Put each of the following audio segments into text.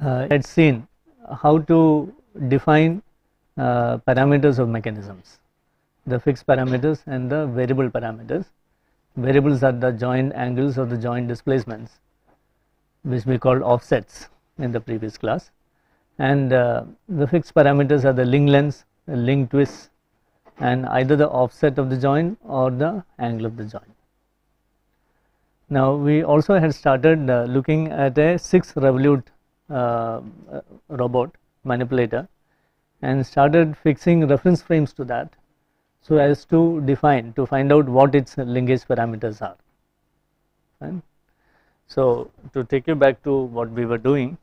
uh, had seen how to define uh, parameters of mechanisms, the fixed parameters and the variable parameters. Variables are the joint angles or the joint displacements which we called offsets in the previous class and uh, the fixed parameters are the link lengths, the link twists and either the offset of the joint or the angle of the joint. Now we also had started uh, looking at a 6 revolute robot manipulator and started fixing reference frames to that so as to define to find out what its linkage parameters are. Right. So to take you back to what we were doing,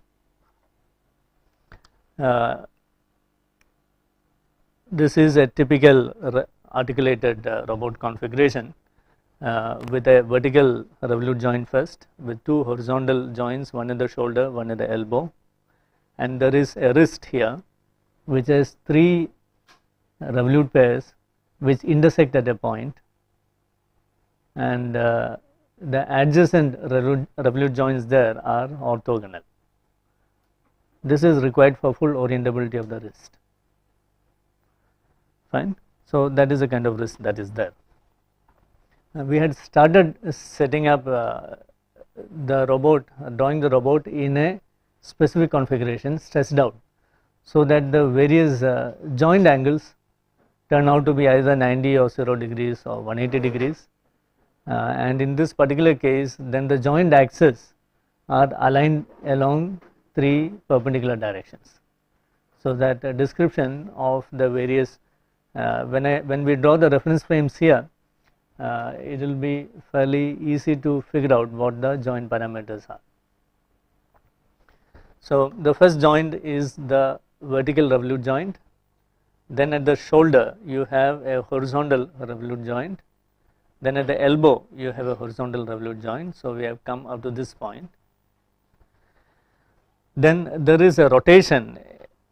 uh, this is a typical articulated uh, robot configuration uh, with a vertical revolute joint first with two horizontal joints one in the shoulder one in the elbow and there is a wrist here which has three revolute pairs which intersect at a point and uh, the adjacent revolute, revolute joints there are orthogonal. This is required for full orientability of the wrist fine. So, that is a kind of wrist that is there. Uh, we had started setting up uh, the robot, uh, drawing the robot in a specific configuration stressed out. So, that the various uh, joint angles turn out to be either 90 or 0 degrees or 180 degrees uh, and in this particular case then the joint axes are aligned along three perpendicular directions. So, that description of the various uh, when I when we draw the reference frames here uh, it will be fairly easy to figure out what the joint parameters are. So, the first joint is the vertical revolute joint. Then at the shoulder you have a horizontal revolute joint. Then at the elbow you have a horizontal revolute joint. So, we have come up to this point. Then there is a rotation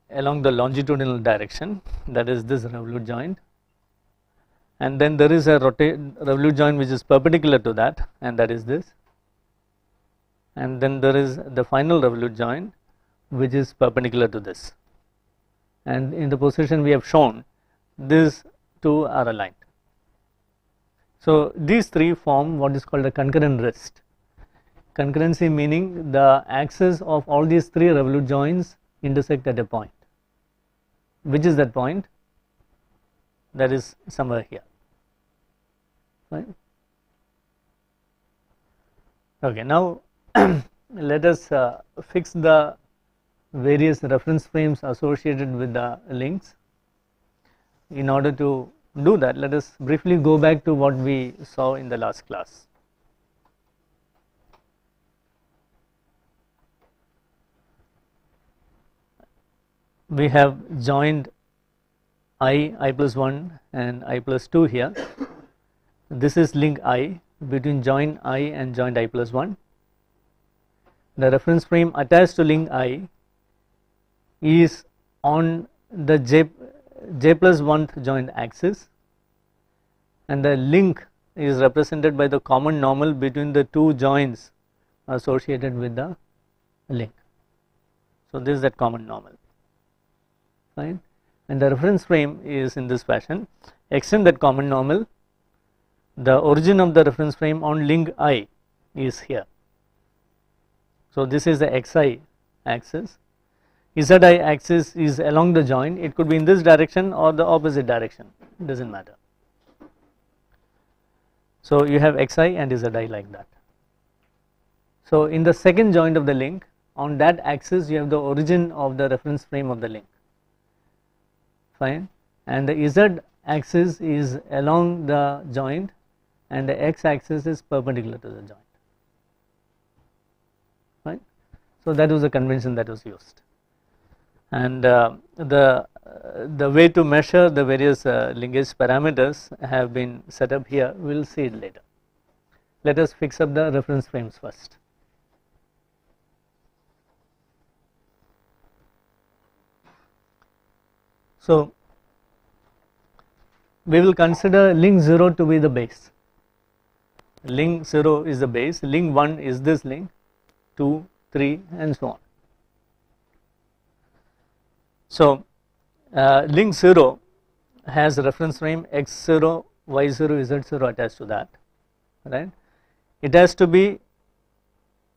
along the longitudinal direction. That is this revolute joint and then there is a rotate revolute joint which is perpendicular to that and that is this. And then there is the final revolute joint which is perpendicular to this. And in the position we have shown these two are aligned. So, these three form what is called a concurrent wrist concurrency meaning the axes of all these three revolute joints intersect at a point. Which is that point that is somewhere here. Okay now let us uh, fix the various reference frames associated with the links. In order to do that let us briefly go back to what we saw in the last class. We have joined i, i plus 1 and i plus 2 here. This is link i between joint i and joint i plus 1. The reference frame attached to link i is on the j, j plus 1th joint axis and the link is represented by the common normal between the two joints associated with the link. So, this is that common normal fine and the reference frame is in this fashion extend that common normal the origin of the reference frame on link i is here. So, this is the xi axis zi axis is along the joint it could be in this direction or the opposite direction it does not matter. So, you have xi and zi like that. So, in the second joint of the link on that axis you have the origin of the reference frame of the link fine and the z axis is along the joint and the x axis is perpendicular to the joint right. So, that was the convention that was used and uh, the uh, the way to measure the various uh, linkage parameters have been set up here we will see it later. Let us fix up the reference frames first. So, we will consider link 0 to be the base. Link 0 is the base, link 1 is this link, 2, 3 and so on. So, uh, link 0 has reference frame x0, y0, z0 attached to that, right. It has to be,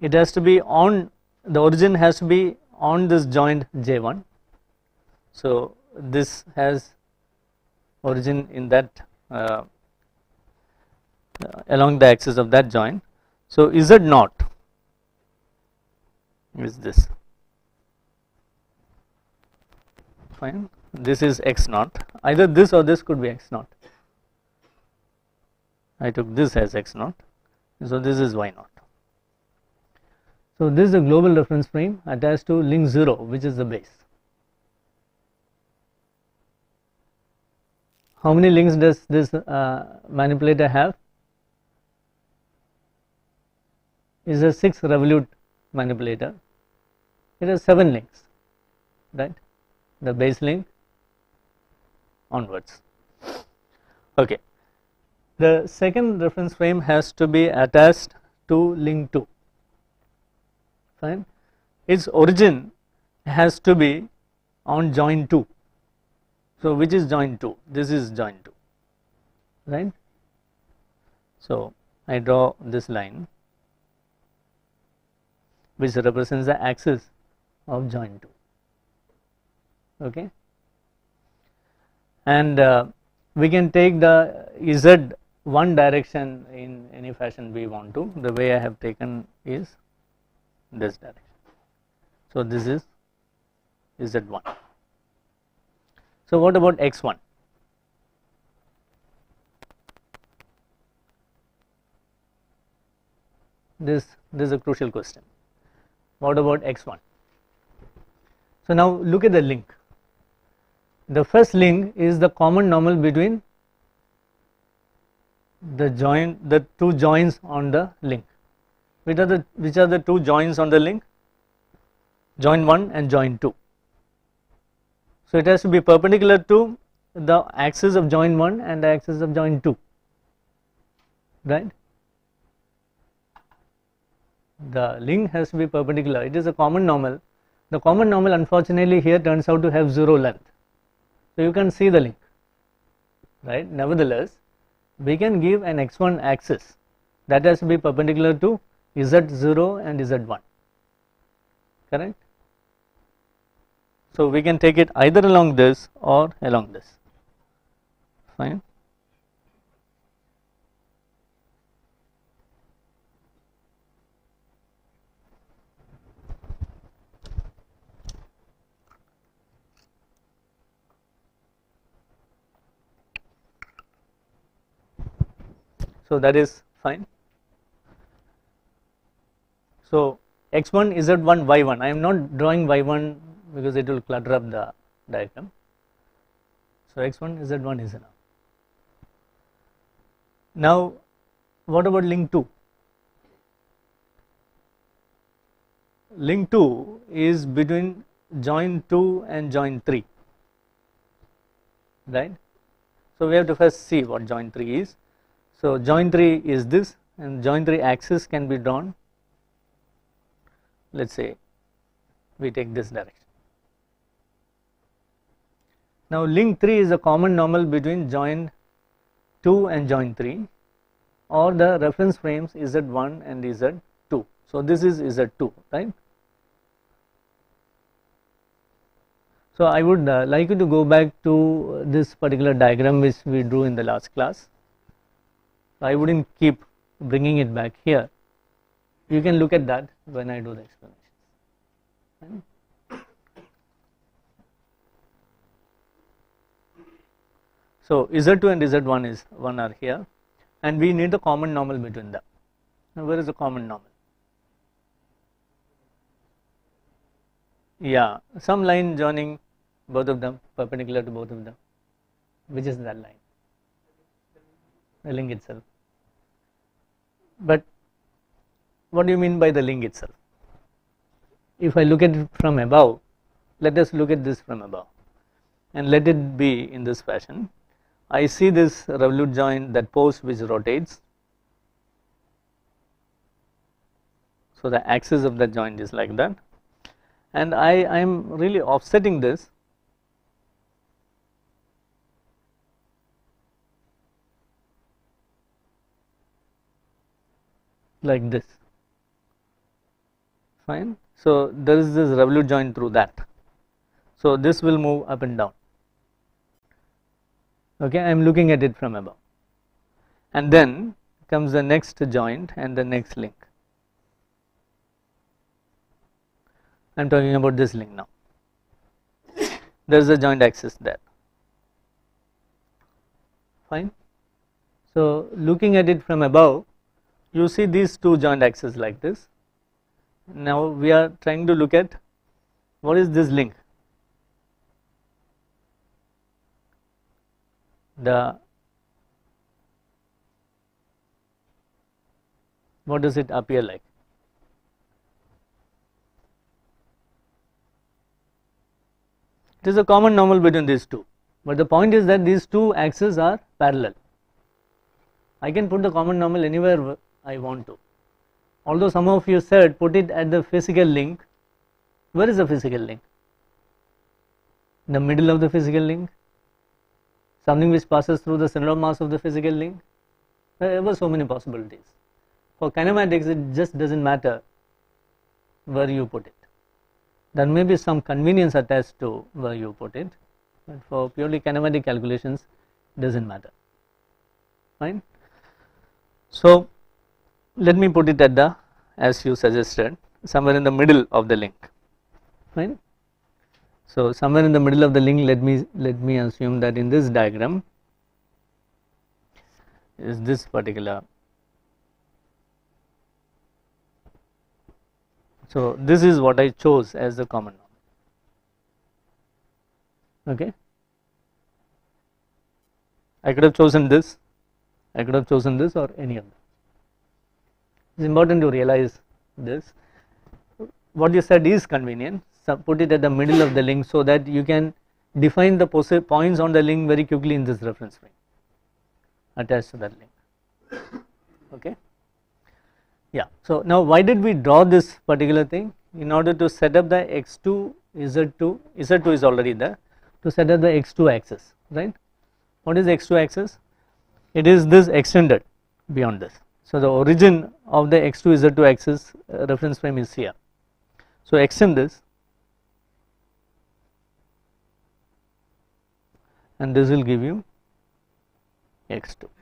it has to be on, the origin has to be on this joint J1. So, this has origin in that uh, along the axis of that joint. So, Z naught is this? Fine. This is x naught. Either this or this could be x naught. I took this as x naught. So this is y naught. So this is a global reference frame attached to link 0 which is the base how many links does this uh, manipulator have? Is a 6 revolute manipulator. It has 7 links right? The base link onwards. Okay. The second reference frame has to be attached to link 2 fine. Its origin has to be on join 2 so which is joint 2 this is joint 2 right? So I draw this line which represents the axis of joint 2 okay? And uh, we can take the z one direction in any fashion we want to. The way I have taken is this direction. So this is z1 so what about x1 this this is a crucial question. What about x1 so now look at the link. The first link is the common normal between the joint the two joins on the link. Which are the which are the two joins on the link? Join 1 and join 2 so it has to be perpendicular to the axis of joint 1 and the axis of joint 2 right? The link has to be perpendicular. It is a common normal. The common normal unfortunately here turns out to have 0 length. So you can see the link right? Nevertheless we can give an x1 axis that has to be perpendicular to z0 and z1 correct. So we can take it either along this or along this fine. So that is fine. So x1 z1 y1 I am not drawing y1 because it will clutter up the diagram. So x1 is z1 is enough. Now what about link 2? Link 2 is between join 2 and join 3 right. So we have to first see what join 3 is so join 3 is this and join 3 axis can be drawn let us say we take this direction. Now link 3 is a common normal between join 2 and join 3 or the reference frames Z1 and Z2. So this is Z2 right. So I would uh, like you to go back to this particular diagram which we drew in the last class I would not keep bringing it back here. You can look at that when I do the explanation. So Z2 and Z1 is one are here and we need the common normal between them. Now where is the common normal? Yeah, some line joining both of them perpendicular to both of them. Which is that line? the link itself. But what do you mean by the link itself? If I look at it from above, let us look at this from above and let it be in this fashion. I see this revolute joint that post which rotates. So the axis of the joint is like that and I, I am really offsetting this like this fine. So there is this revolute joint through that. So this will move up and down okay I am looking at it from above. And then comes the next joint and the next link. I am talking about this link now. There is a joint axis there. Fine? So looking at it from above you see these two joint axes like this. Now we are trying to look at what is this link the what does it appear like? It is a common normal between these two. But the point is that these two axes are parallel. I can put the common normal anywhere I want to. Although some of you said put it at the physical link. Where is the physical link? In the middle of the physical link something which passes through the center mass of the physical link. There were so many possibilities. For kinematics it just does not matter where you put it. There may be some convenience attached to where you put it but for purely kinematic calculations it does not matter. Fine? So let me put it at the as you suggested somewhere in the middle of the link. Fine so somewhere in the middle of the link let me let me assume that in this diagram is this particular. So this is what I chose as the common norm. Okay? I could have chosen this I could have chosen this or any of them. It is important to realize this. What you said is convenient put it at the middle of the link so that you can define the points on the link very quickly in this reference frame. Attached to that link. Okay? Yeah. So now why did we draw this particular thing? In order to set up the x2 z2 z2 is already there. To set up the x2 axis right? What is x2 axis? It is this extended beyond this. So the origin of the x2 z2 axis uh, reference frame is here. So extend this and this will give you x2.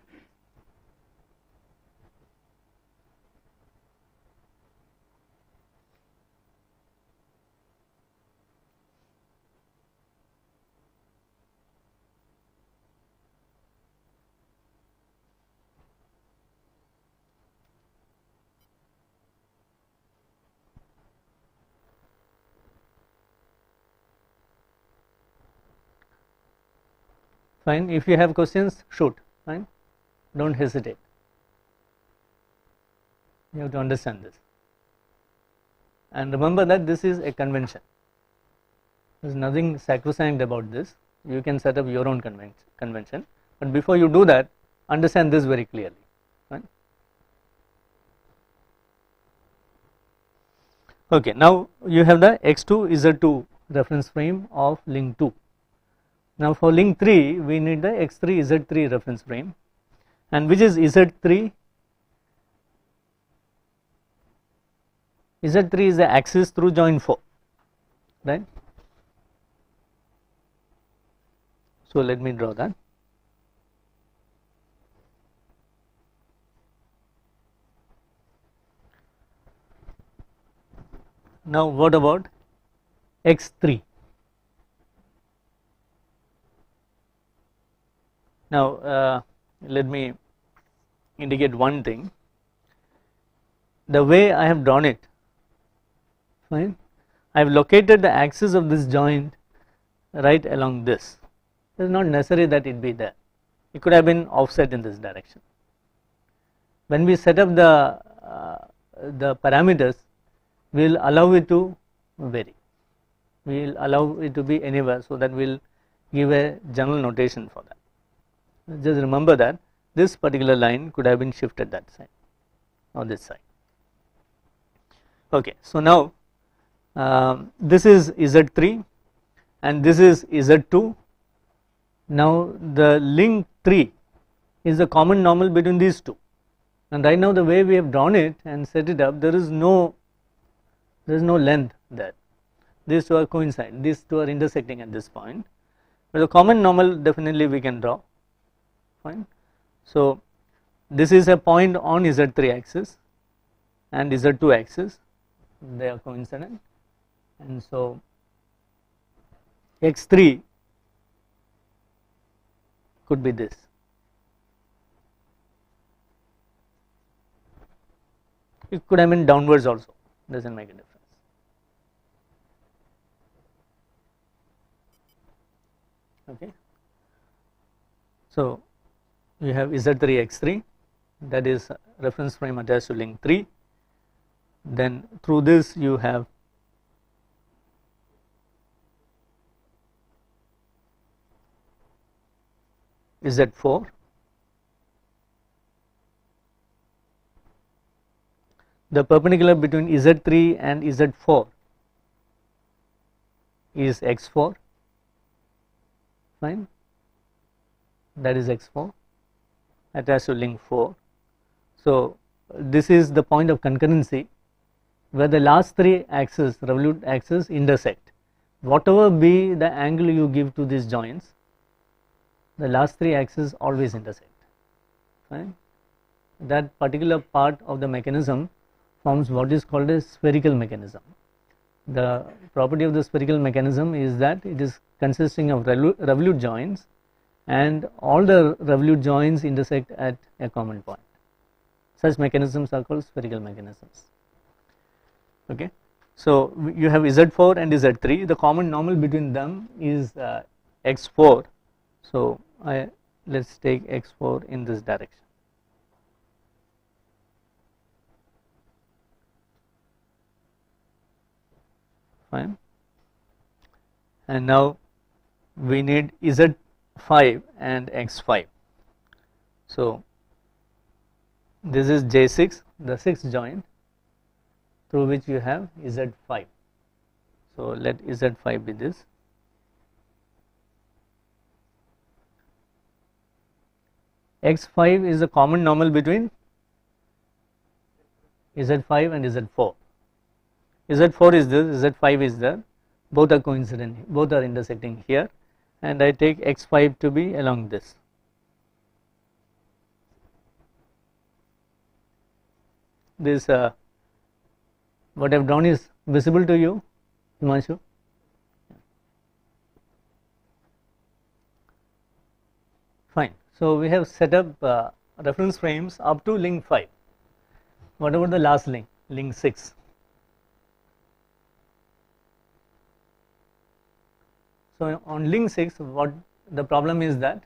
Fine. If you have questions shoot. Fine. Do not hesitate. You have to understand this. And remember that this is a convention. There is nothing sacrosanct about this. You can set up your own convention. But before you do that understand this very clearly. Fine. Okay. Now you have the x2 z2 reference frame of link 2 now for link 3 we need the x3 z3 reference frame. And which is z3 z3 is the axis through joint 4 right? So let me draw that. Now what about x3 Now, uh, let me indicate one thing. The way I have drawn it fine. I have located the axis of this joint right along this. It is not necessary that it be there. It could have been offset in this direction. When we set up the uh, the parameters we will allow it to vary. We will allow it to be anywhere so that we will give a general notation for that just remember that this particular line could have been shifted that side on this side. Okay so now um, this is z3 and this is z2 now the link 3 is the common normal between these two. And right now the way we have drawn it and set it up there is no there is no length there. These two are coincide these two are intersecting at this point. But the common normal definitely we can draw fine. So this is a point on z3 axis and z2 axis. They are coincident. And so x3 could be this. It could have been downwards also. Does not make a difference. Okay. So, we have Z3 X3 that is reference frame attached to link 3 then through this you have Z4 the perpendicular between Z3 and Z4 is X4 fine. That is X4 attached to link 4. So, this is the point of concurrency where the last three axes revolute axes intersect whatever be the angle you give to these joints the last three axes always intersect fine that particular part of the mechanism forms what is called a spherical mechanism. The property of the spherical mechanism is that it is consisting of revolute joints and all the revolute joints intersect at a common point. Such mechanisms are called spherical mechanisms. Okay. So, you have Z4 and Z3 the common normal between them is uh, x4. So, I let us take x4 in this direction. fine and now we need z5 and x5 so this is j6 the sixth joint through which you have z5 so let z5 be this. X5 is the common normal between z5 and z4 Z4 is this, Z5 is there, both are coincident, both are intersecting here and I take X5 to be along this. This uh, what I have drawn is visible to you, Himanshu? Fine. So, we have set up uh, reference frames up to link 5. What about the last link, link 6? So, on link 6 what the problem is that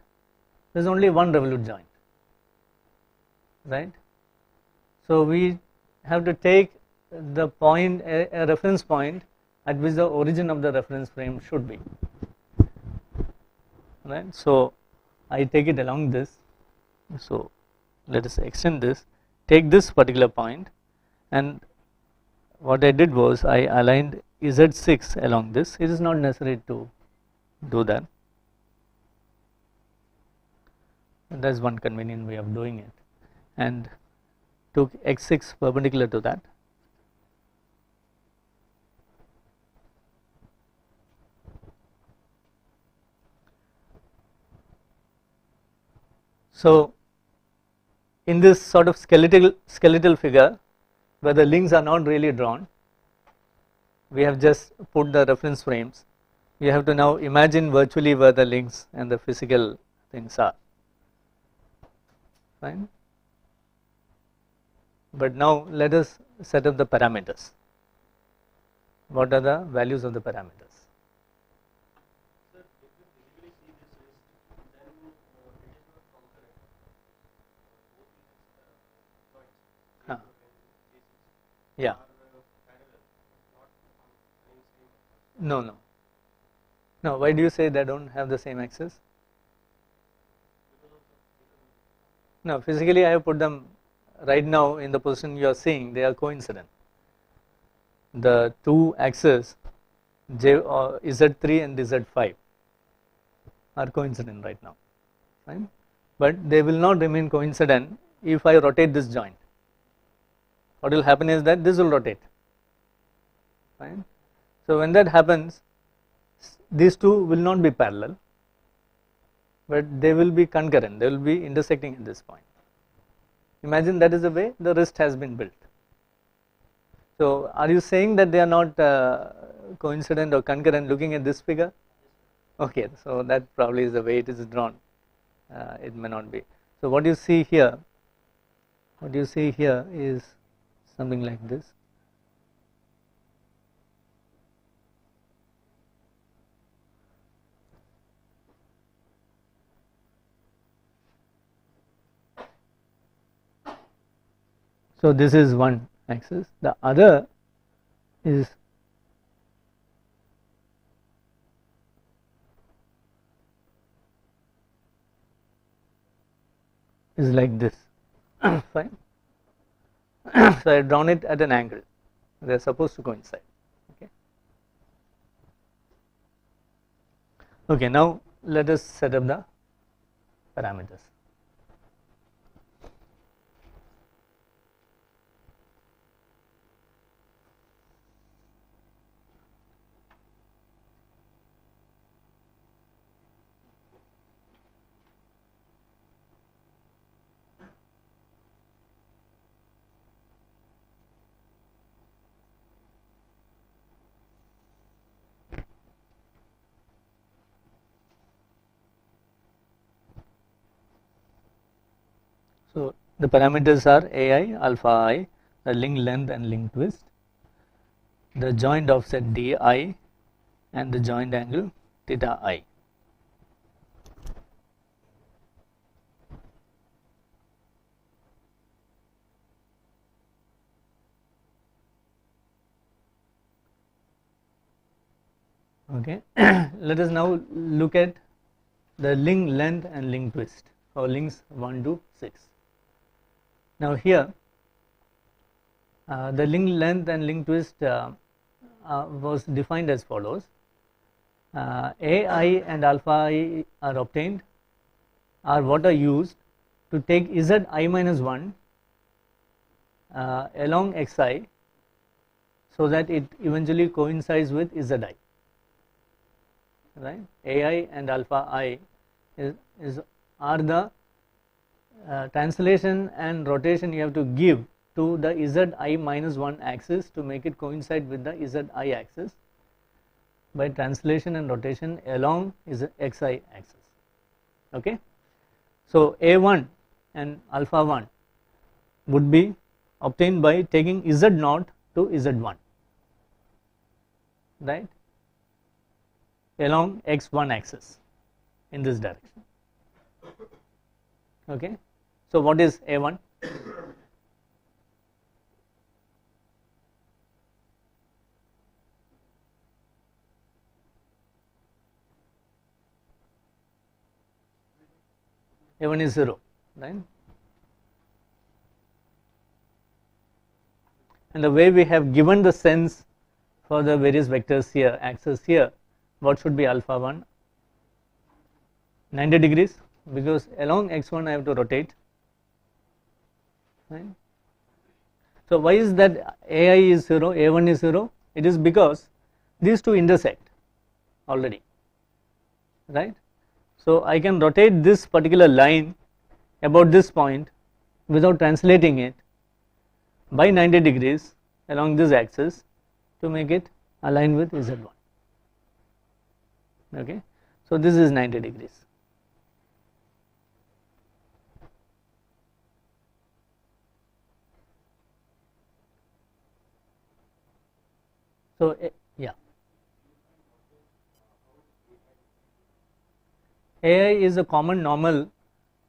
there is only one revolute joint right. So, we have to take the point a, a reference point at which the origin of the reference frame should be right. So, I take it along this. So, let us extend this take this particular point and what I did was I aligned Z6 along this it is not necessary to do that. And that is one convenient way of doing it. And took x6 perpendicular to that So, in this sort of skeletal skeletal figure where the links are not really drawn we have just put the reference frames you have to now imagine virtually where the links and the physical things are. Fine. But now let us set up the parameters. What are the values of the parameters? Uh, yeah. Uh, no no now, why do you say they do not have the same axis? No, physically I have put them right now in the position you are seeing, they are coincident. The two axes J, uh, Z3 and Z5 are coincident right now, fine. But they will not remain coincident if I rotate this joint. what will happen is that this will rotate fine. So when that happens these two will not be parallel but they will be concurrent. They will be intersecting at this point. Imagine that is the way the wrist has been built. So are you saying that they are not uh, coincident or concurrent looking at this figure? Okay so that probably is the way it is drawn. Uh, it may not be. So what you see here what you see here is something like this So this is one axis, the other is is like this fine. so I drawn it at an angle they are supposed to coincide okay. Okay now let us set up the parameters. So, the parameters are ai, alpha i, the link length and link twist, the joint offset di and the joint angle theta i. Okay. Let us now look at the link length and link twist for links 1 to 6. Now here uh, the link length and link twist uh, uh, was defined as follows. Uh, AI and alpha i are obtained are what are used to take Z i minus 1 uh, along xi so that it eventually coincides with Zi right ai and alpha i is, is are the uh, translation and rotation you have to give to the zi minus 1 axis to make it coincide with the zi axis by translation and rotation along is xi axis. Okay? So a1 and alpha 1 would be obtained by taking z naught to z1 right? Along x1 axis in this direction. Okay so what is a1 a1 is 0 right? And the way we have given the sense for the various vectors here axis here what should be alpha 1 90 degrees because along x1 I have to rotate right. So why is that ai is 0 a1 is 0 it is because these two intersect already right. So I can rotate this particular line about this point without translating it by 90 degrees along this axis to make it align with z1 okay. So this is 90 degrees. So yeah, AI is a common normal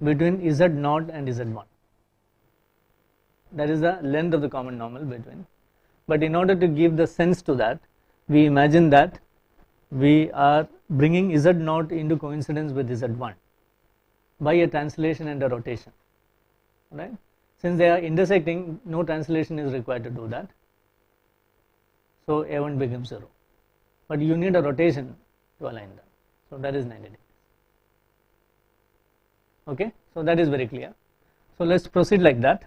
between Z naught and Z1 that is the length of the common normal between. But in order to give the sense to that we imagine that we are bringing z naught into coincidence with z1 by a translation and a rotation right? Since they are intersecting no translation is required to do that so a1 becomes 0 but you need a rotation to align them. So that is 90 degrees. Okay? So that is very clear. So let's proceed like that.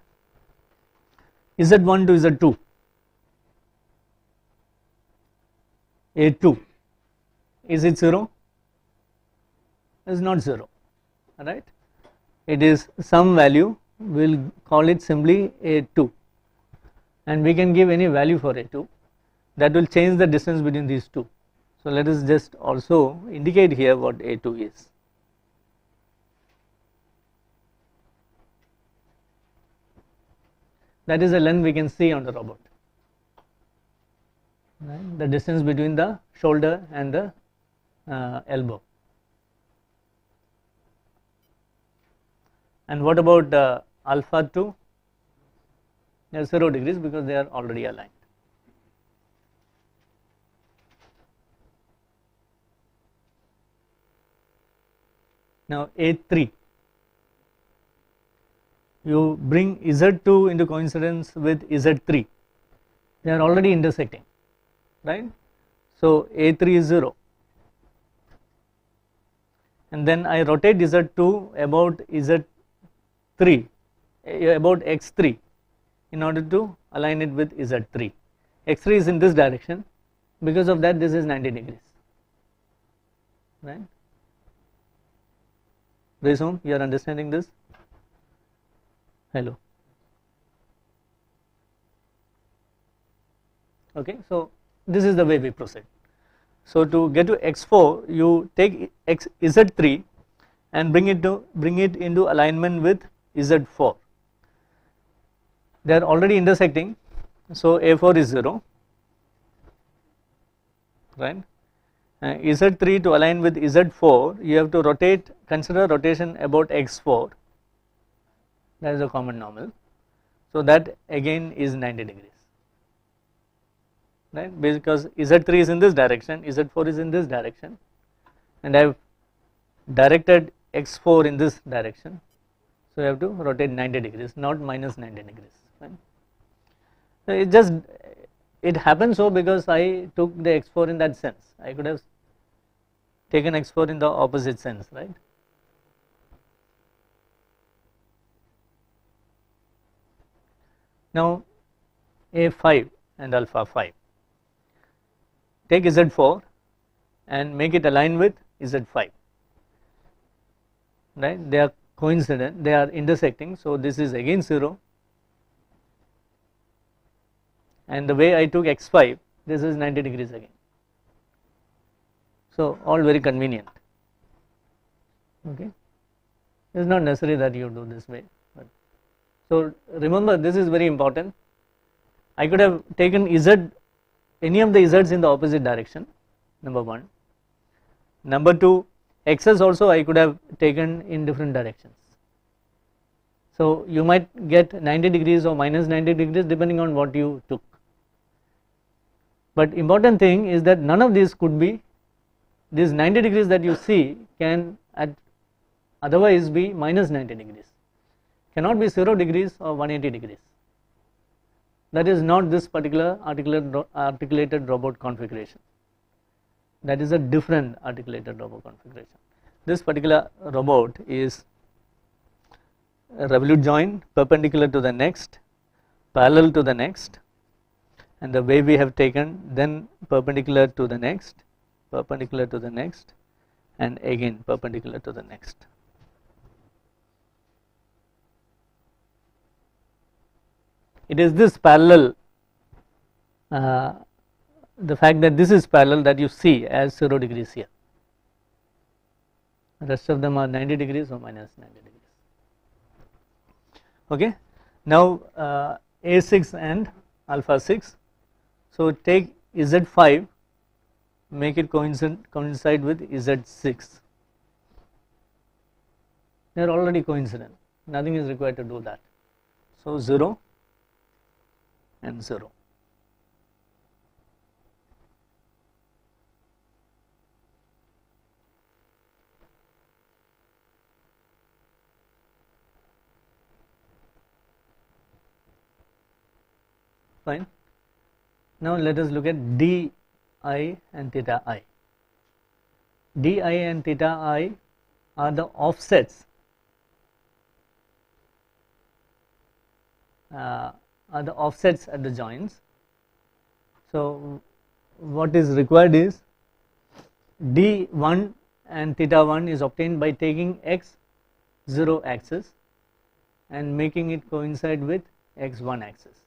Z1 to Z2 A2 is it 0 is not 0 right? It is some value. We will call it simply A2 and we can give any value for A2 that will change the distance between these two. So, let us just also indicate here what A2 is. That is the length we can see on the robot, right? the distance between the shoulder and the uh, elbow. And what about uh, alpha 2? They are 0 degrees because they are already aligned. Now A3, you bring Z2 into coincidence with Z3, they are already intersecting, right. So A3 is 0 and then I rotate Z2 about Z3, eh, about X3 in order to align it with Z3. X3 is in this direction because of that this is 90 degrees right. Resume you are understanding this? Hello. Okay so this is the way we proceed. So to get to x4 you take x z3 and bring it to bring it into alignment with z4 they are already intersecting so a4 is 0 right uh, z3 to align with z4 you have to rotate consider rotation about x4 that is a common normal. So that again is 90 degrees. Right? Because z3 is in this direction z4 is in this direction and I have directed x4 in this direction. So you have to rotate 90 degrees not minus 90 degrees. Right? So it just it happens so because I took the x4 in that sense. I could have taken x4 in the opposite sense right? Now a5 and alpha 5 take z4 and make it align with z5 right? They are coincident they are intersecting so this is again 0 and the way I took x5 this is 90 degrees again so all very convenient. Okay. It is not necessary that you do this way but so remember this is very important. I could have taken z any of the z's in the opposite direction number 1 number 2 x's also I could have taken in different directions. So you might get 90 degrees or minus 90 degrees depending on what you took. But important thing is that none of these could be these 90 degrees that you see can at otherwise be minus 90 degrees. Cannot be 0 degrees or 180 degrees. That is not this particular articulated, articulated robot configuration. That is a different articulated robot configuration. This particular robot is a revolute joint perpendicular to the next parallel to the next and the way we have taken then perpendicular to the next perpendicular to the next and again perpendicular to the next. It is this parallel uh, the fact that this is parallel that you see as 0 degrees here. Rest of them are 90 degrees or minus 90 degrees. Okay? Now uh, a6 and alpha 6 so take z5 make it coincide, coincide with z6 they are already coincident nothing is required to do that so 0 and 0. Fine. Now let us look at d i and theta i. d i and theta i are the offsets uh, are the offsets at the joints. So, what is required is d1 and theta 1 is obtained by taking x 0 axis and making it coincide with x1 axis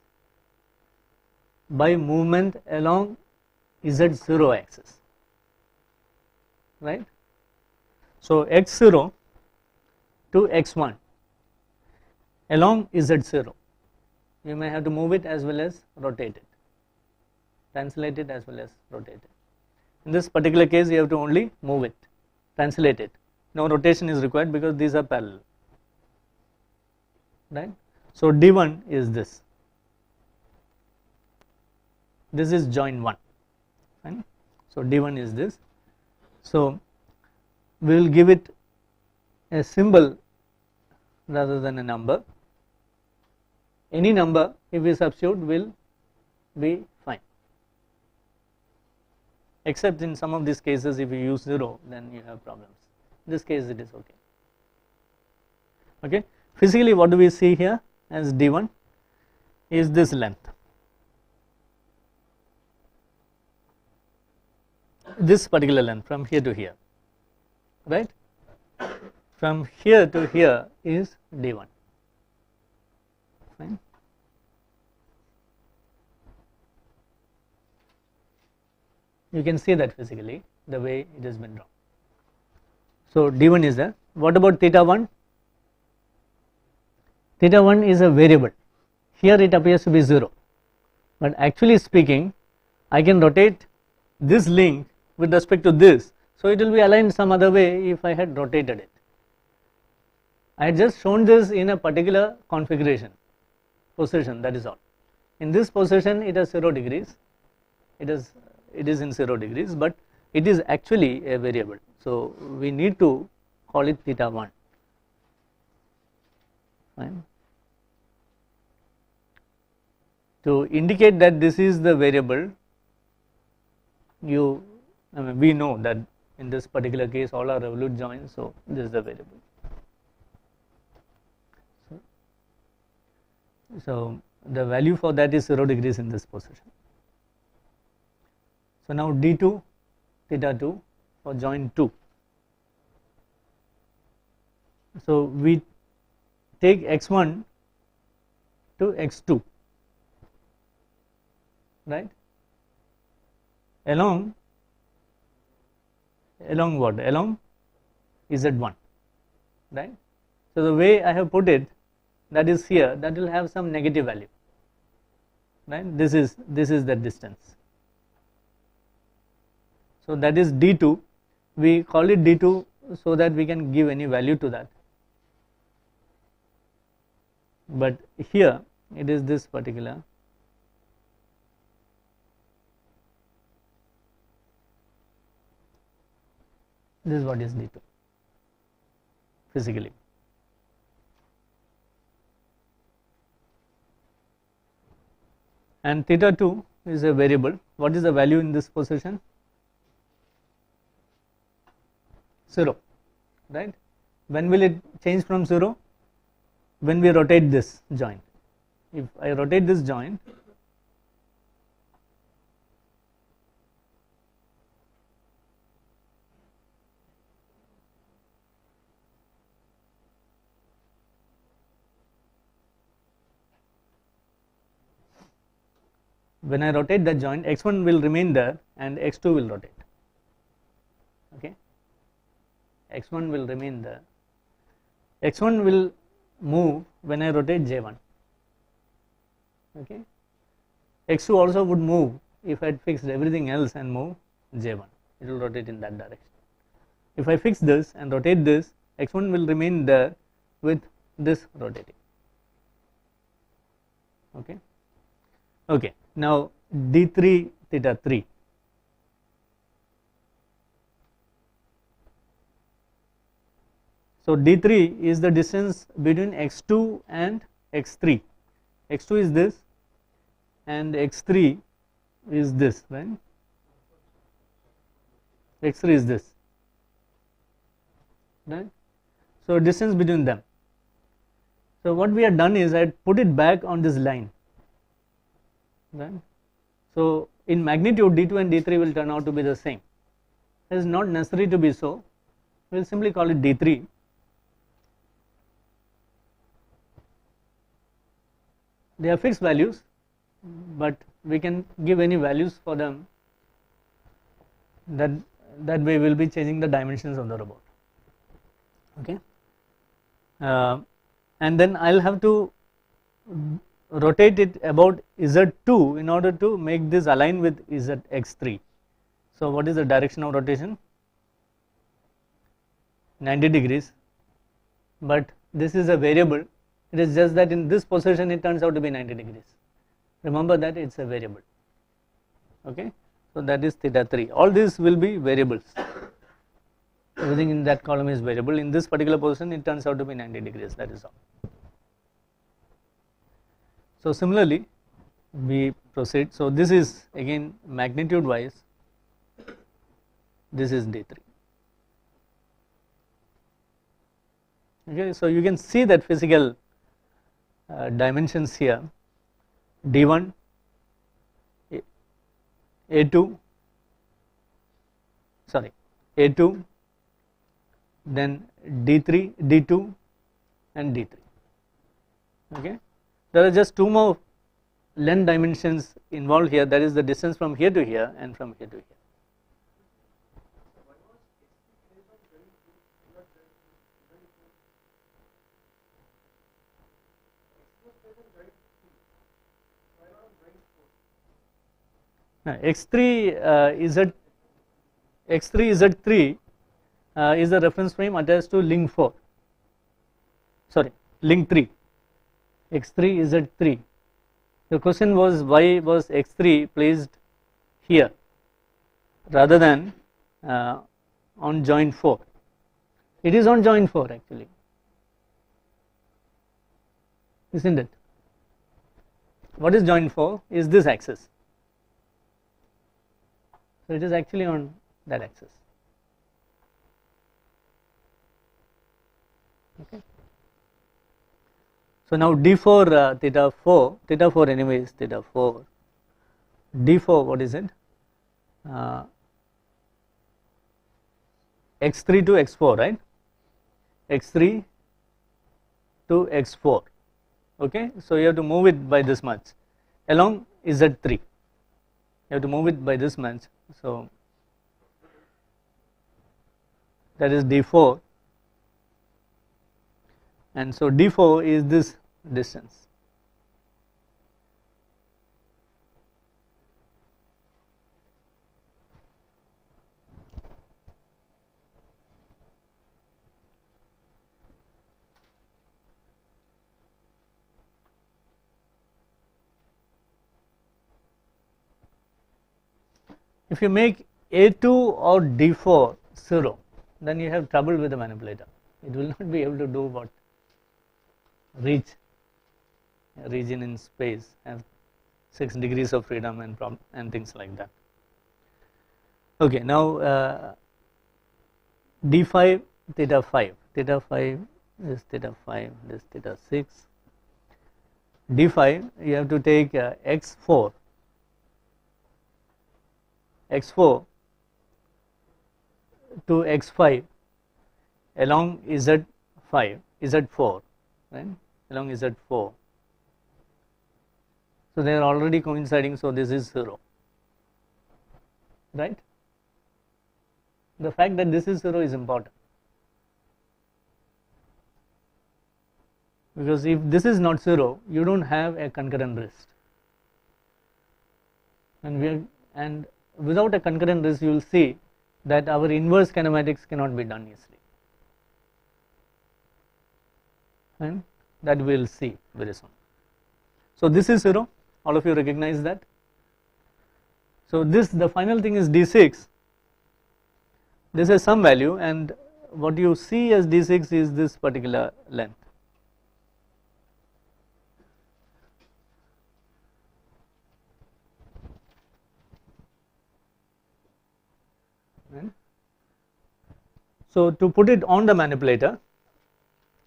by movement along z0 axis right. So, x0 to x1 along z0 you may have to move it as well as rotate it translate it as well as rotate it. In this particular case you have to only move it translate it. No rotation is required because these are parallel right? So d1 is this. This is joint 1 fine so d1 is this. So we will give it a symbol rather than a number. Any number if we substitute will be fine. Except in some of these cases if you use 0 then you have problems. In this case it is okay. Okay? Physically what do we see here as d1 is this length this particular length from here to here right from here to here is d1 fine you can see that physically the way it has been drawn. So d1 is there. What about theta 1? Theta 1 is a variable. Here it appears to be 0, but actually speaking, I can rotate this link with respect to this. So it will be aligned some other way if I had rotated it. I had just shown this in a particular configuration, position that is all. In this position it has 0 degrees, it is it is in 0 degrees but it is actually a variable. So we need to call it theta 1 fine. To indicate that this is the variable you I mean we know that in this particular case all are revolute joints so this is the variable. So, so the value for that is 0 degrees in this position. So now d2 theta 2 for joint 2. So we take x1 to x2 right along along what along z1 right? So the way i have put it that is here that will have some negative value right? This is this is the distance. So that is d2 we call it d2 so that we can give any value to that. But here it is this particular this is what is d2 physically and theta 2 is a variable what is the value in this position 0 right. When will it change from 0? When we rotate this joint. If I rotate this joint when I rotate the joint x1 will remain there and x2 will rotate. Okay? X1 will remain there. X1 will move when I rotate j1 okay? X2 also would move if I had fixed everything else and move j1 it will rotate in that direction. If I fix this and rotate this x1 will remain there with this rotating. Okay? Okay now d3 theta 3 So D3 is the distance between x2 and x3. x2 is this and x3 is this right. x3 is this right. So distance between them. So what we have done is I put it back on this line right. So, in magnitude d2 and d3 will turn out to be the same. It is not necessary to be so. We will simply call it d3 they are fixed values but we can give any values for them that that way we will be changing the dimensions of the robot. Okay? Uh, and then I will have to rotate it about z2 in order to make this align with zx3 so what is the direction of rotation? 90 degrees. But this is a variable. It is just that in this position it turns out to be 90 degrees. Remember that it is a variable. Okay? So that is theta 3 all these will be variables. Everything in that column is variable. In this particular position it turns out to be 90 degrees. That is all so similarly we proceed. So this is again magnitude wise this is d3 okay so you can see that physical uh, dimensions here. D1 a2 sorry a2 then d3 d2 and d3 okay there are just two more length dimensions involved here. That is the distance from here to here and from here to here. X3 uh, is at x3 z3 uh, is a reference frame attached to link 4 sorry link 3 x3 z3 the question was why was x3 placed here? Rather than uh, on joint 4 it is on joint 4 actually. Isn't it? What is joint 4 is this axis. So it is actually on that axis. Okay. So now d4 uh, theta 4 theta 4 anyway is theta 4 d4 what is it? Uh, x3 to x4 right? X3 to x4 okay? So you have to move it by this much along z3 you have to move it by this much. So, that is d4 and so d4 is this distance. If you make A2 or D4 0 then you have trouble with the manipulator it will not be able to do what reach region in space have 6 degrees of freedom and and things like that. Okay, now uh, d5 theta 5 theta 5 is theta 5 this theta 6 d5 you have to take uh, x4 x4 to x5 along z5 z4 right along z4 so they are already coinciding so this is 0 right? The fact that this is 0 is important. Because if this is not 0 you do not have a concurrent wrist and we are and without a concurrent wrist you will see that our inverse kinematics cannot be done easily that we will see very soon. So this is 0 all of you recognize that. So this the final thing is d6 this is some value and what you see as d6 is this particular length So to put it on the manipulator,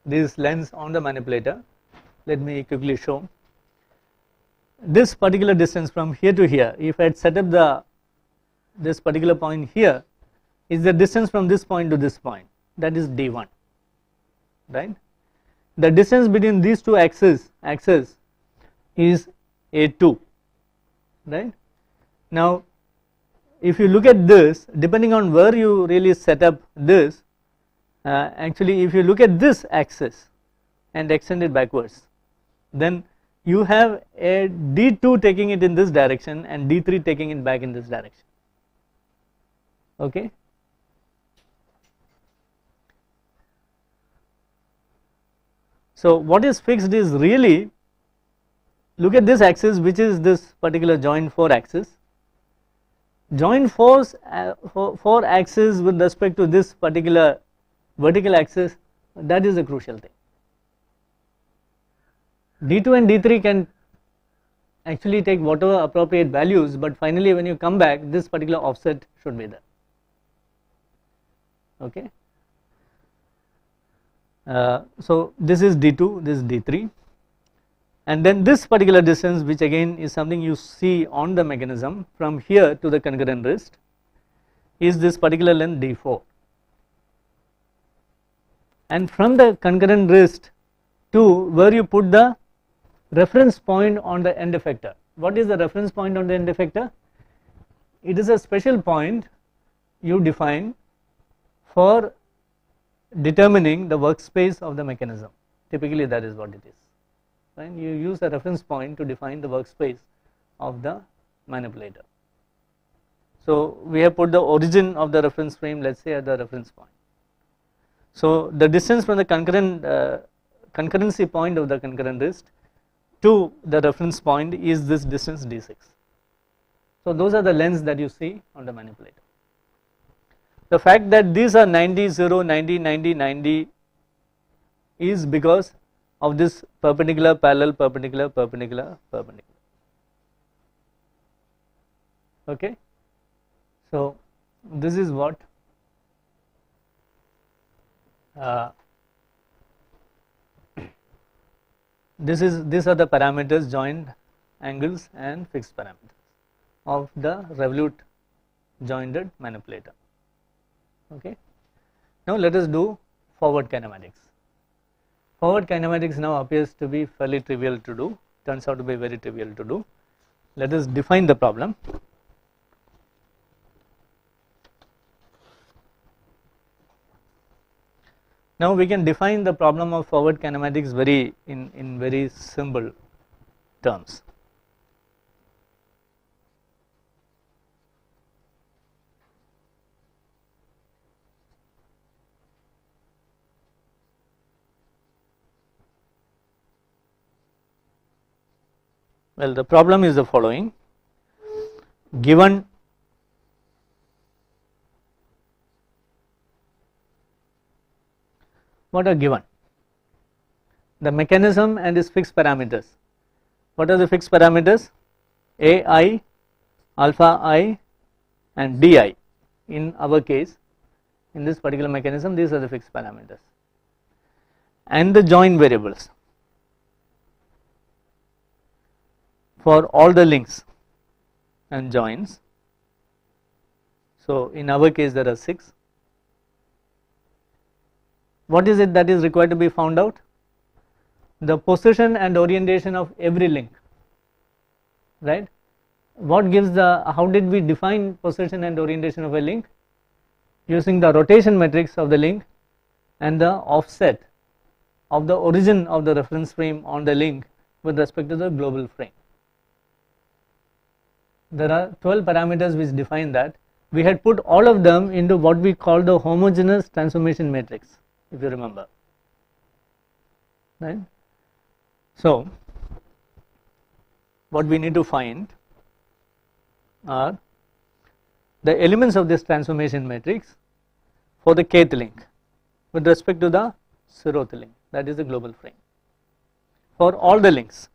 this lens on the manipulator, let me quickly show. this particular distance from here to here if I had set up the this particular point here is the distance from this point to this point. That is d1 right? The distance between these two axes axes is a2 right? Now if you look at this depending on where you really set up this uh, actually if you look at this axis and extend it backwards then you have a d2 taking it in this direction and d3 taking it back in this direction. Okay? So what is fixed is really look at this axis which is this particular joint 4 axis. Joint force uh, for, for axis with respect to this particular vertical axis that is a crucial thing. D2 and D3 can actually take whatever appropriate values but finally when you come back this particular offset should be there okay. Uh, so this is D2 this is D3 and then this particular distance which again is something you see on the mechanism from here to the concurrent wrist is this particular length d4 and from the concurrent wrist to where you put the reference point on the end effector. What is the reference point on the end effector? It is a special point you define for determining the workspace of the mechanism. Typically that is what it is. Right? You use a reference point to define the workspace of the manipulator. So we have put the origin of the reference frame let us say at the reference point. So the distance from the concurrent uh, concurrency point of the concurrent wrist to the reference point is this distance d6. So those are the lengths that you see on the manipulator. The fact that these are 90, 0, 90, 90, 90 is because of this perpendicular parallel perpendicular perpendicular perpendicular okay so this is what uh, this is these are the parameters joined angles and fixed parameters of the revolute jointed manipulator okay now let us do forward kinematics Forward kinematics now appears to be fairly trivial to do, turns out to be very trivial to do. Let us define the problem. Now we can define the problem of forward kinematics very in, in very simple terms. Well, the problem is the following given what are given? The mechanism and its fixed parameters. What are the fixed parameters? Ai alpha i and di in our case in this particular mechanism these are the fixed parameters. And the joint variables. For all the links and joins. So in our case there are 6. What is it that is required to be found out? The position and orientation of every link, right? What gives the, how did we define position and orientation of a link? Using the rotation matrix of the link and the offset of the origin of the reference frame on the link with respect to the global frame there are 12 parameters which define that we had put all of them into what we call the homogeneous transformation matrix if you remember. Right? So what we need to find are the elements of this transformation matrix for the kth link with respect to the zeroth link that is the global frame for all the links.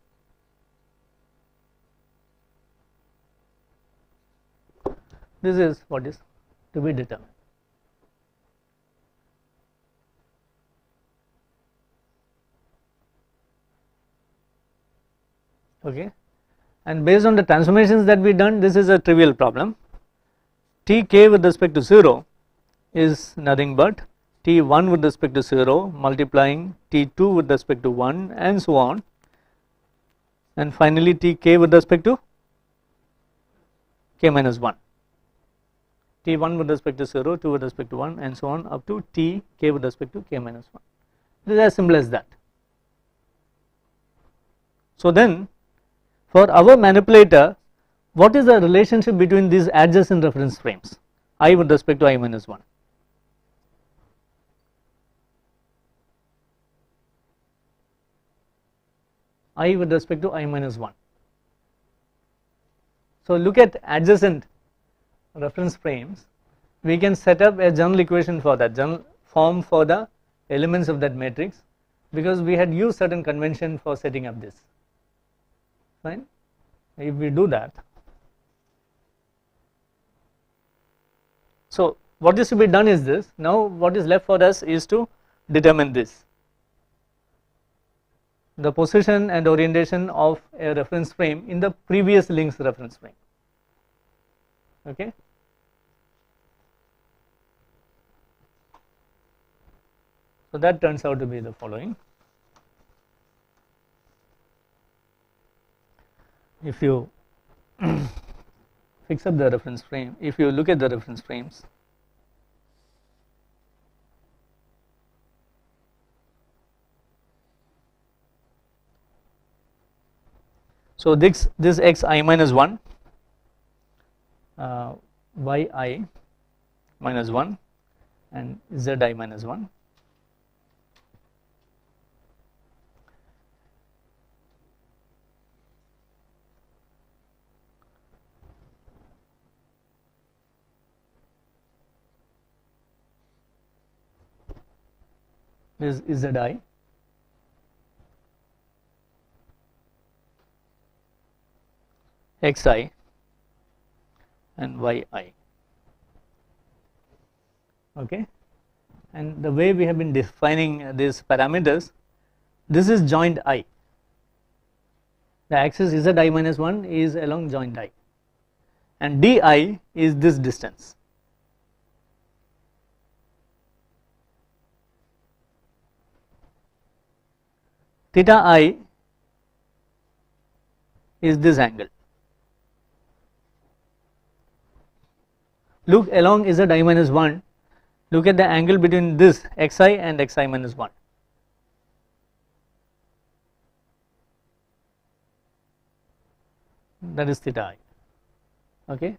This is what is to be determined. Okay. and based on the transformations that we done this is a trivial problem. Tk with respect to 0 is nothing but t1 with respect to 0 multiplying t2 with respect to 1 and so on. And finally tk with respect to k minus 1 t1 with respect to 0 2 with respect to 1 and so on up to t k with respect to k minus 1 this is as simple as that. So then for our manipulator what is the relationship between these adjacent reference frames? I with respect to i minus 1 i with respect to i minus 1 so look at adjacent reference frames. We can set up a general equation for that general form for the elements of that matrix because we had used certain convention for setting up this fine. If we do that so what is to be done is this. Now what is left for us is to determine this. The position and orientation of a reference frame in the previous link's reference frame. Okay? So that turns out to be the following if you fix up the reference frame if you look at the reference frames so this this x i minus 1 uh, y i minus 1 and z i minus 1 is zi xi and yi okay? And the way we have been defining these parameters this is joint i. The axis is zi minus 1 is along joint i. And di is this distance theta i is this angle. Look along z i minus 1 look at the angle between this xi and xi minus 1 that is theta i okay?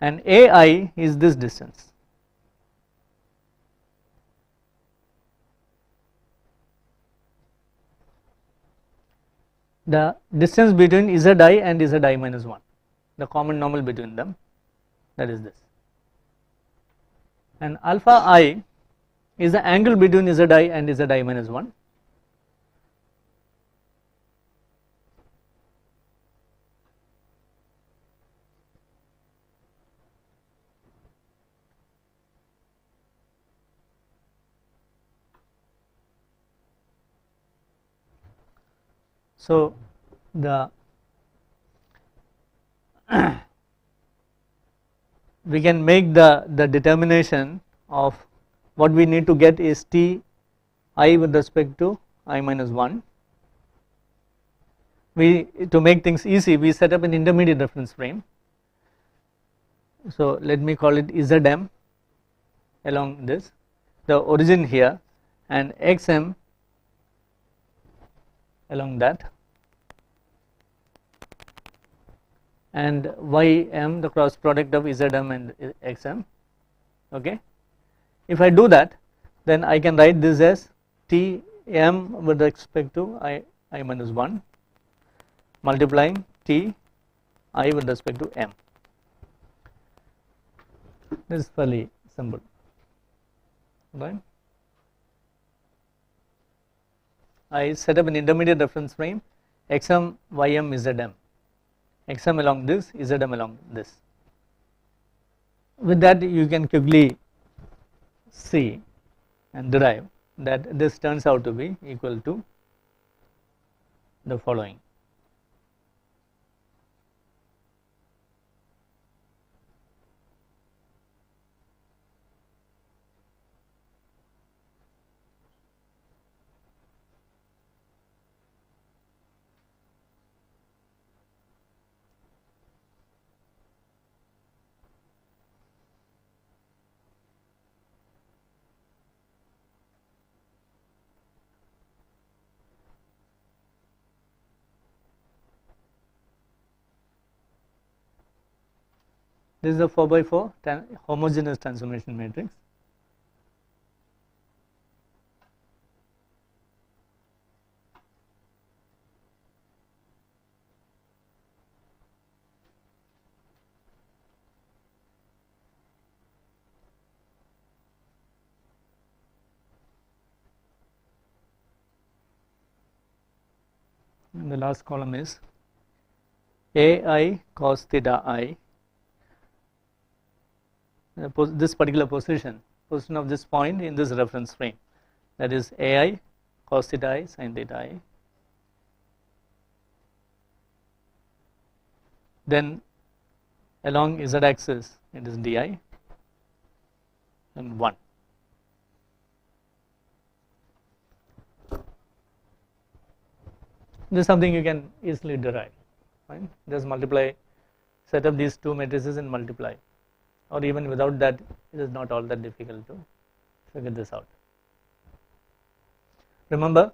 And ai is this distance the distance between zi and zi minus 1 the common normal between them that is this. And alpha i is the angle between zi and zi minus 1 So, the we can make the, the determination of what we need to get is T i with respect to i minus 1. We to make things easy we set up an intermediate reference frame. So, let me call it Zm along this the origin here and Xm along that. And ym the cross product of zm and xm okay? If I do that then I can write this as t m with respect to i i minus 1 multiplying t i with respect to m. This is fairly simple. Right I set up an intermediate reference frame xm ym zm xm along this, zm along this. With that you can quickly see and derive that this turns out to be equal to the following. This is a 4 by 4 homogeneous transformation matrix. And the last column is ai cos theta i Uh, this particular position position of this point in this reference frame. That is ai cos theta i sin theta i. Then along z axis it is di and 1 this is something you can easily derive fine just multiply set up these two matrices and multiply or even without that it is not all that difficult to figure this out. Remember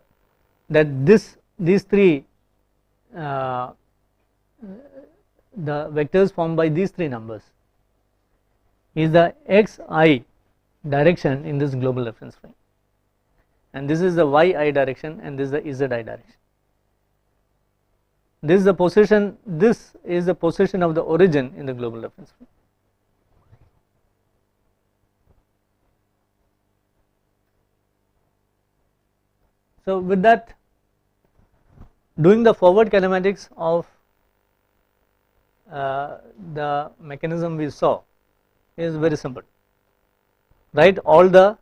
that this these three uh, the vectors formed by these three numbers is the xi direction in this global reference frame. And this is the yi direction and this is the zi direction. This is the position, this is the position of the origin in the global reference frame. So with that doing the forward kinematics of uh, the mechanism we saw is very simple. Write all the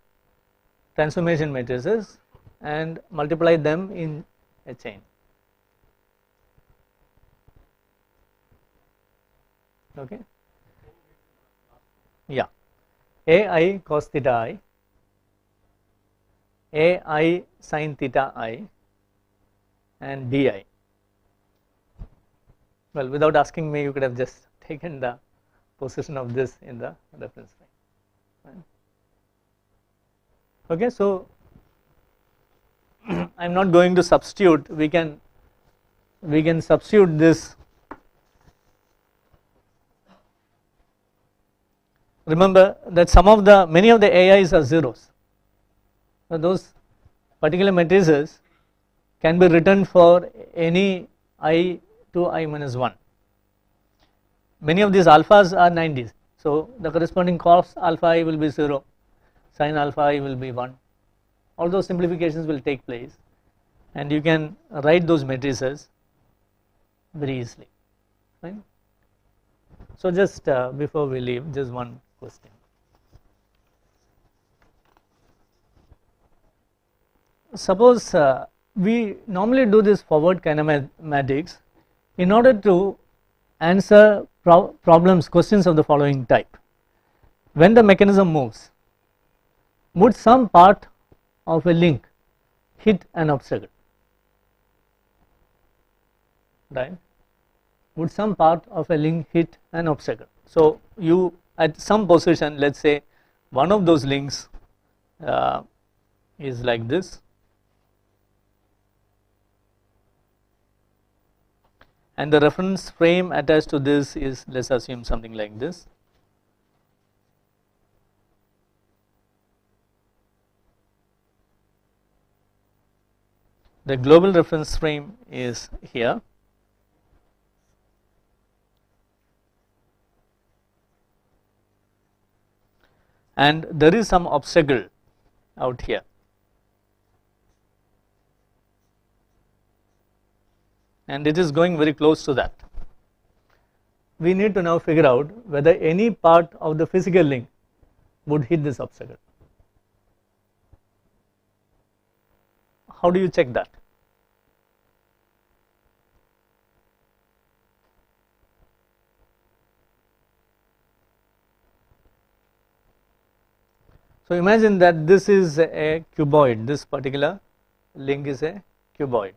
transformation matrices and multiply them in a chain. okay yeah ai cos theta i ai sin theta i and di well without asking me you could have just taken the position of this in the reference frame. Okay so I am not going to substitute. We can we can substitute this. Remember that some of the many of the AIs are zeros. So those particular matrices can be written for any i to i minus 1. Many of these alphas are 90s. So the corresponding cos alpha i will be 0, sin alpha i will be 1. All those simplifications will take place and you can write those matrices very easily. Fine. So just uh, before we leave just one question. Suppose uh, we normally do this forward kinematics in order to answer pro problems questions of the following type. When the mechanism moves, would some part of a link hit an obstacle? Right? Would some part of a link hit an obstacle? So you at some position let us say one of those links uh, is like this and the reference frame attached to this is let us assume something like this the global reference frame is here and there is some obstacle out here. And it is going very close to that. We need to now figure out whether any part of the physical link would hit this obstacle. How do you check that? So imagine that this is a cuboid, this particular link is a cuboid.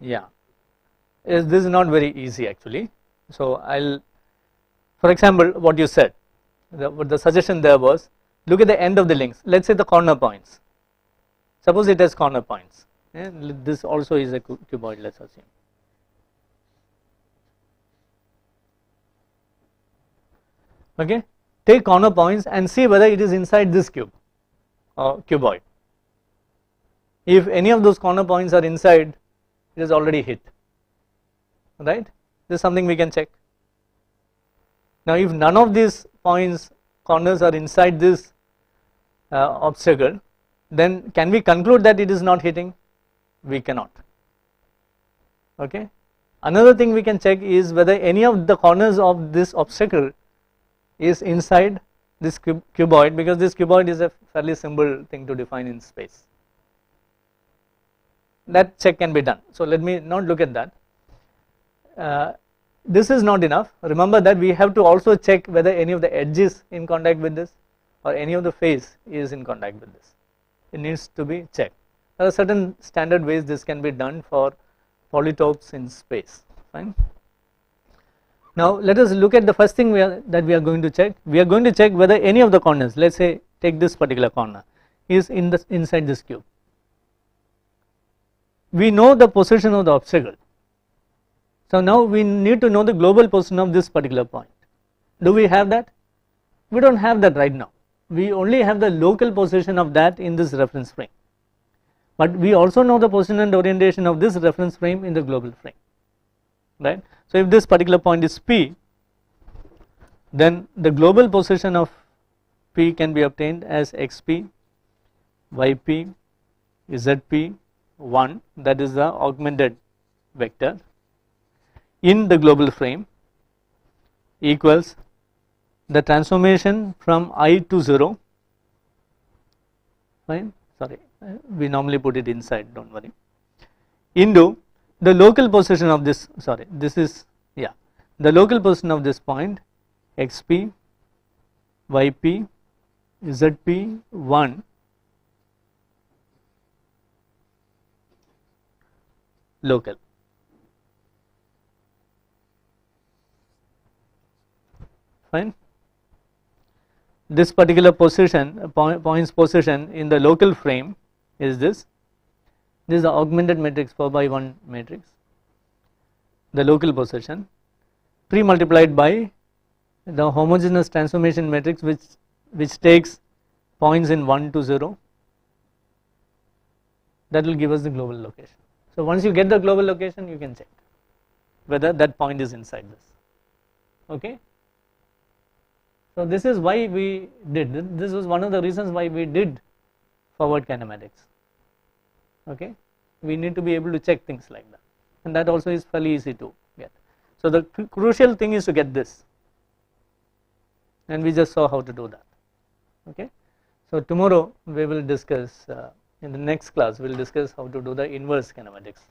Yeah, this is not very easy actually. So I'll, for example, what you said, the, the suggestion there was, look at the end of the links. Let's say the corner points. Suppose it has corner points and this also is a cuboid let us assume. Okay, take corner points and see whether it is inside this cube or cuboid. If any of those corner points are inside, it is already hit, right? This is something we can check. Now, if none of these points corners are inside this uh, obstacle, then can we conclude that it is not hitting? We cannot. Okay. Another thing we can check is whether any of the corners of this obstacle is inside this cub cuboid because this cuboid is a fairly simple thing to define in space. That check can be done. So let me not look at that. Uh, this is not enough. Remember that we have to also check whether any of the edges in contact with this or any of the face is in contact with this. It needs to be checked. There are certain standard ways this can be done for polytopes in space. Fine. Now let us look at the first thing we are, that we are going to check. We are going to check whether any of the corners, let us say take this particular corner, is in the inside this cube. We know the position of the obstacle. So now we need to know the global position of this particular point. Do we have that? We do not have that right now. We only have the local position of that in this reference frame. But we also know the position and orientation of this reference frame in the global frame, right. So, if this particular point is P, then the global position of P can be obtained as xp, yp, zp 1 that is the augmented vector in the global frame equals the transformation from i to 0 fine? Sorry uh, we normally put it inside do not worry. Into the local position of this sorry this is yeah the local position of this point xp yp zp 1 local. Fine. This particular position point, points position in the local frame is this. This is the augmented matrix 4 by 1 matrix. The local position. Pre multiplied by the homogeneous transformation matrix which which takes points in 1 to 0 that will give us the global location. So once you get the global location you can check whether that point is inside this. Okay. So this is why we did this was one of the reasons why we did forward kinematics. Okay? We need to be able to check things like that. And that also is fairly easy to get. So the crucial thing is to get this. And we just saw how to do that. Okay? So tomorrow we will discuss uh, in the next class we will discuss how to do the inverse kinematics